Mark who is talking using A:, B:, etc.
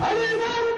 A: Hallelujah.